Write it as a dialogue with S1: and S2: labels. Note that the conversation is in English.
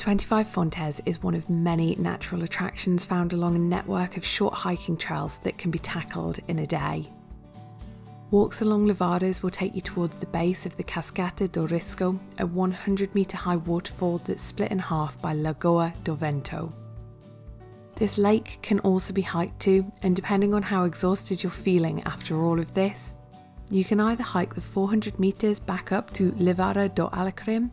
S1: 25 Fontes is one of many natural attractions found along a network of short hiking trails that can be tackled in a day. Walks along Levadas will take you towards the base of the Cascata do Risco, a 100 metre high waterfall that's split in half by Lagoa do Vento. This lake can also be hiked to, and depending on how exhausted you're feeling after all of this, you can either hike the 400 metres back up to Levada do Alecrim.